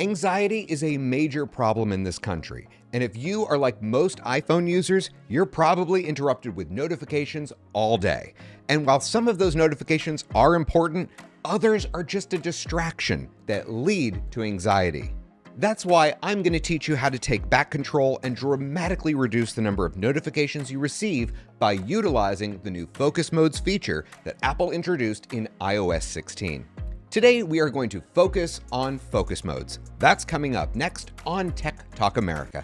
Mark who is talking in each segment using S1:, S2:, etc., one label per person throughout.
S1: Anxiety is a major problem in this country, and if you are like most iPhone users, you're probably interrupted with notifications all day. And while some of those notifications are important, others are just a distraction that lead to anxiety. That's why I'm going to teach you how to take back control and dramatically reduce the number of notifications you receive by utilizing the new Focus Modes feature that Apple introduced in iOS 16. Today, we are going to focus on focus modes. That's coming up next on Tech Talk America.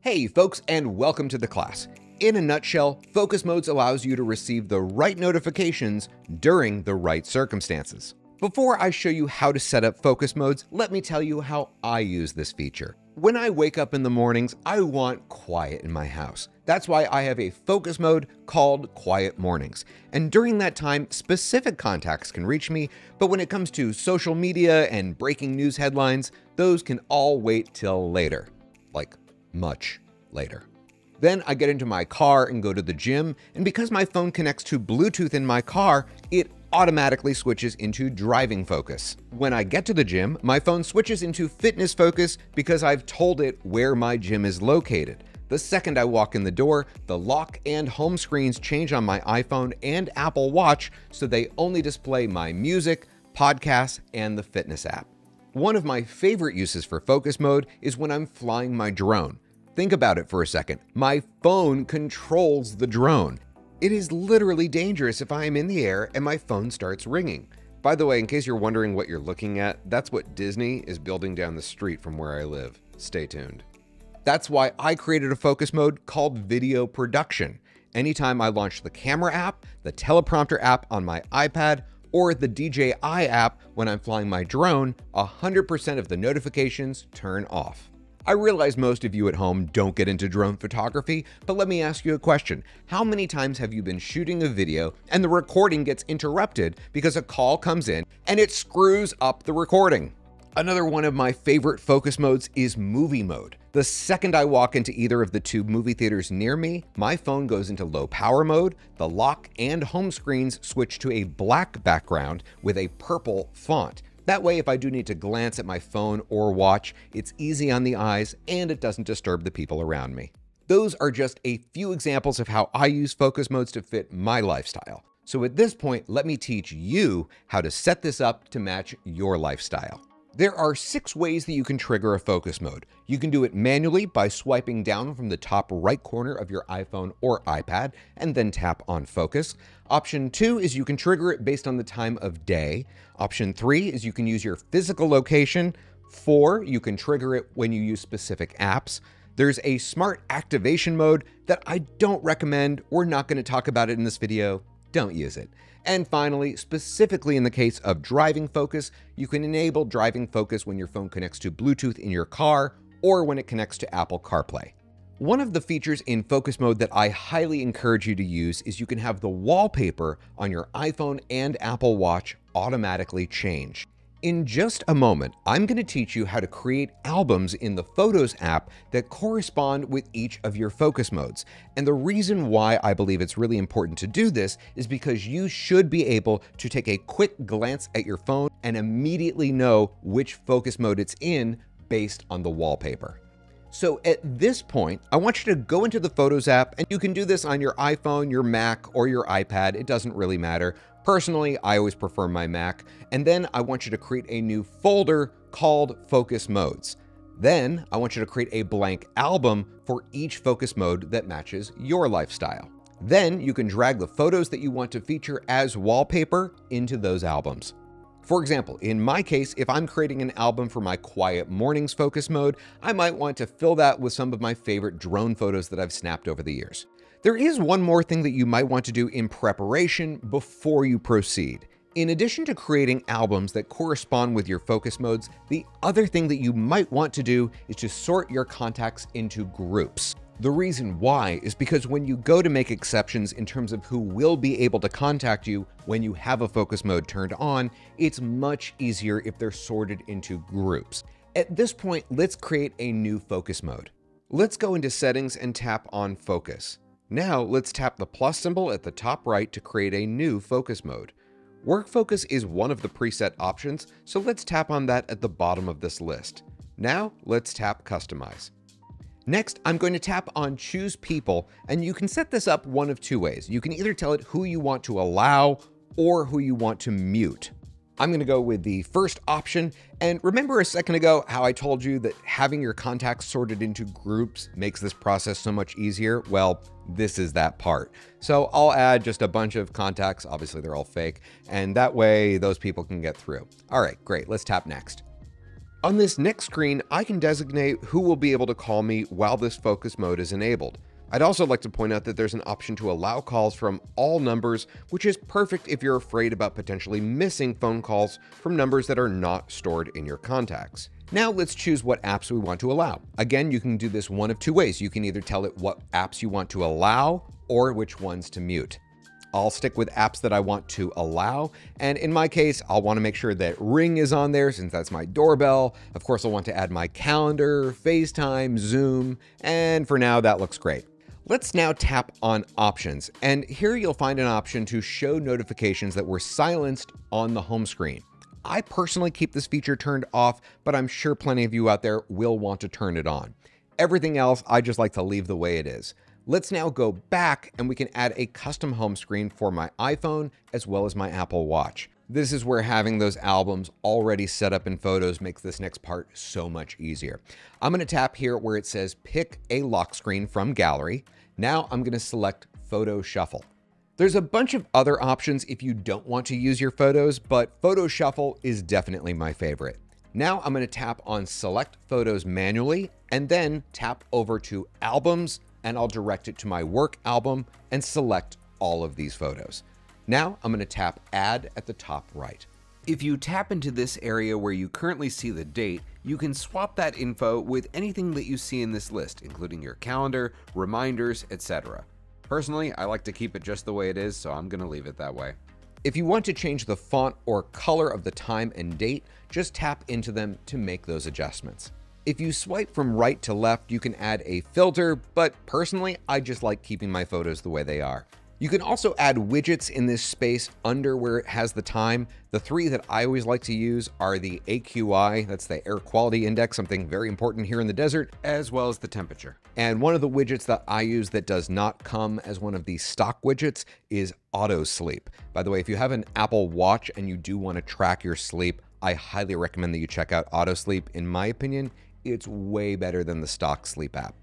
S1: Hey, folks, and welcome to the class. In a nutshell, focus modes allows you to receive the right notifications during the right circumstances. Before I show you how to set up focus modes, let me tell you how I use this feature. When I wake up in the mornings, I want quiet in my house. That's why I have a focus mode called Quiet Mornings. And during that time, specific contacts can reach me, but when it comes to social media and breaking news headlines, those can all wait till later. Like, much later. Then I get into my car and go to the gym, and because my phone connects to Bluetooth in my car, it automatically switches into driving focus. When I get to the gym, my phone switches into fitness focus because I've told it where my gym is located. The second I walk in the door, the lock and home screens change on my iPhone and Apple Watch so they only display my music, podcasts, and the fitness app. One of my favorite uses for focus mode is when I'm flying my drone. Think about it for a second. My phone controls the drone. It is literally dangerous if I am in the air and my phone starts ringing. By the way, in case you're wondering what you're looking at, that's what Disney is building down the street from where I live. Stay tuned. That's why I created a focus mode called video production. Anytime I launch the camera app, the teleprompter app on my iPad, or the DJI app when I'm flying my drone, 100% of the notifications turn off. I realize most of you at home don't get into drone photography, but let me ask you a question. How many times have you been shooting a video and the recording gets interrupted because a call comes in and it screws up the recording? Another one of my favorite focus modes is movie mode. The second I walk into either of the two movie theaters near me, my phone goes into low power mode, the lock and home screens switch to a black background with a purple font. That way, if I do need to glance at my phone or watch, it's easy on the eyes and it doesn't disturb the people around me. Those are just a few examples of how I use focus modes to fit my lifestyle. So at this point, let me teach you how to set this up to match your lifestyle. There are six ways that you can trigger a focus mode. You can do it manually by swiping down from the top right corner of your iPhone or iPad and then tap on focus. Option two is you can trigger it based on the time of day. Option three is you can use your physical location. Four, you can trigger it when you use specific apps. There's a smart activation mode that I don't recommend. We're not going to talk about it in this video. Don't use it. And finally, specifically in the case of driving focus, you can enable driving focus when your phone connects to Bluetooth in your car or when it connects to Apple CarPlay. One of the features in focus mode that I highly encourage you to use is you can have the wallpaper on your iPhone and Apple Watch automatically change. In just a moment, I'm going to teach you how to create albums in the Photos app that correspond with each of your focus modes. And the reason why I believe it's really important to do this is because you should be able to take a quick glance at your phone and immediately know which focus mode it's in based on the wallpaper. So at this point, I want you to go into the Photos app, and you can do this on your iPhone, your Mac, or your iPad. It doesn't really matter. Personally, I always prefer my Mac. And then I want you to create a new folder called Focus Modes. Then I want you to create a blank album for each focus mode that matches your lifestyle. Then you can drag the photos that you want to feature as wallpaper into those albums. For example, in my case, if I'm creating an album for my quiet mornings focus mode, I might want to fill that with some of my favorite drone photos that I've snapped over the years. There is one more thing that you might want to do in preparation before you proceed. In addition to creating albums that correspond with your focus modes, the other thing that you might want to do is to sort your contacts into groups. The reason why is because when you go to make exceptions in terms of who will be able to contact you when you have a focus mode turned on, it's much easier if they're sorted into groups. At this point, let's create a new focus mode. Let's go into settings and tap on focus. Now let's tap the plus symbol at the top right to create a new focus mode. Work focus is one of the preset options, so let's tap on that at the bottom of this list. Now let's tap customize. Next, I'm going to tap on choose people, and you can set this up one of two ways. You can either tell it who you want to allow or who you want to mute. I'm going to go with the first option. And remember a second ago how I told you that having your contacts sorted into groups makes this process so much easier? Well, this is that part. So I'll add just a bunch of contacts. Obviously, they're all fake. And that way those people can get through. All right, great. Let's tap next. On this next screen, I can designate who will be able to call me while this focus mode is enabled. I'd also like to point out that there's an option to allow calls from all numbers, which is perfect if you're afraid about potentially missing phone calls from numbers that are not stored in your contacts. Now let's choose what apps we want to allow. Again, you can do this one of two ways. You can either tell it what apps you want to allow or which ones to mute. I'll stick with apps that I want to allow. And in my case, I'll want to make sure that Ring is on there since that's my doorbell. Of course, I'll want to add my calendar, FaceTime, Zoom, and for now, that looks great. Let's now tap on options, and here you'll find an option to show notifications that were silenced on the home screen. I personally keep this feature turned off, but I'm sure plenty of you out there will want to turn it on. Everything else, I just like to leave the way it is. Let's now go back and we can add a custom home screen for my iPhone as well as my Apple Watch. This is where having those albums already set up in Photos makes this next part so much easier. I'm going to tap here where it says pick a lock screen from gallery. Now I'm going to select Photo Shuffle. There's a bunch of other options if you don't want to use your photos, but Photo Shuffle is definitely my favorite. Now I'm going to tap on Select Photos manually and then tap over to Albums and I'll direct it to my work album and select all of these photos. Now I'm going to tap Add at the top right. If you tap into this area where you currently see the date, you can swap that info with anything that you see in this list, including your calendar, reminders, etc. Personally, I like to keep it just the way it is, so I'm going to leave it that way. If you want to change the font or color of the time and date, just tap into them to make those adjustments. If you swipe from right to left, you can add a filter, but personally, I just like keeping my photos the way they are. You can also add widgets in this space under where it has the time. The three that I always like to use are the AQI, that's the air quality index, something very important here in the desert, as well as the temperature. And one of the widgets that I use that does not come as one of the stock widgets is auto sleep. By the way, if you have an Apple Watch and you do want to track your sleep, I highly recommend that you check out auto sleep. In my opinion, it's way better than the stock sleep app.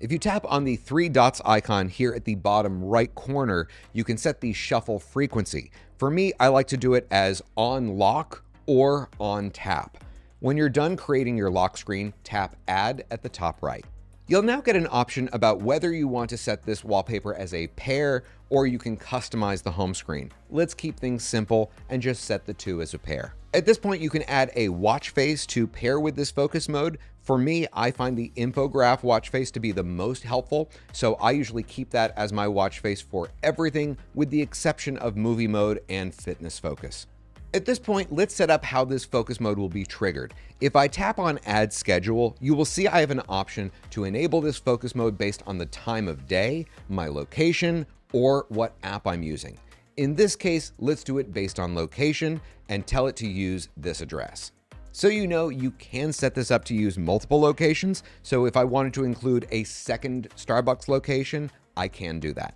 S1: If you tap on the three dots icon here at the bottom right corner, you can set the shuffle frequency. For me, I like to do it as on lock or on tap. When you're done creating your lock screen, tap Add at the top right. You'll now get an option about whether you want to set this wallpaper as a pair or you can customize the home screen. Let's keep things simple and just set the two as a pair. At this point, you can add a watch face to pair with this focus mode. For me, I find the infograph watch face to be the most helpful, so I usually keep that as my watch face for everything with the exception of movie mode and fitness focus. At this point, let's set up how this focus mode will be triggered. If I tap on add schedule, you will see I have an option to enable this focus mode based on the time of day, my location, or what app I'm using. In this case, let's do it based on location and tell it to use this address. So you know you can set this up to use multiple locations. So if I wanted to include a second Starbucks location, I can do that.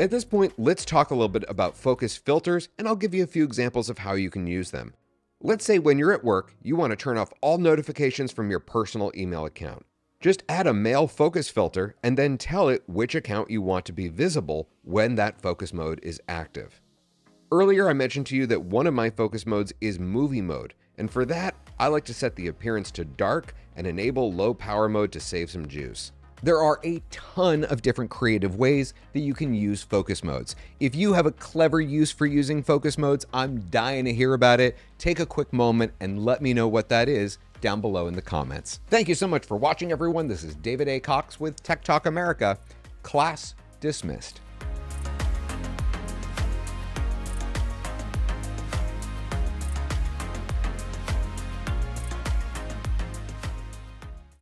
S1: At this point, let's talk a little bit about focus filters, and I'll give you a few examples of how you can use them. Let's say when you're at work, you want to turn off all notifications from your personal email account. Just add a mail focus filter and then tell it which account you want to be visible when that focus mode is active. Earlier, I mentioned to you that one of my focus modes is movie mode, and for that, I like to set the appearance to dark and enable low power mode to save some juice. There are a ton of different creative ways that you can use focus modes. If you have a clever use for using focus modes, I'm dying to hear about it. Take a quick moment and let me know what that is down below in the comments. Thank you so much for watching, everyone. This is David A. Cox with Tech Talk America. Class dismissed.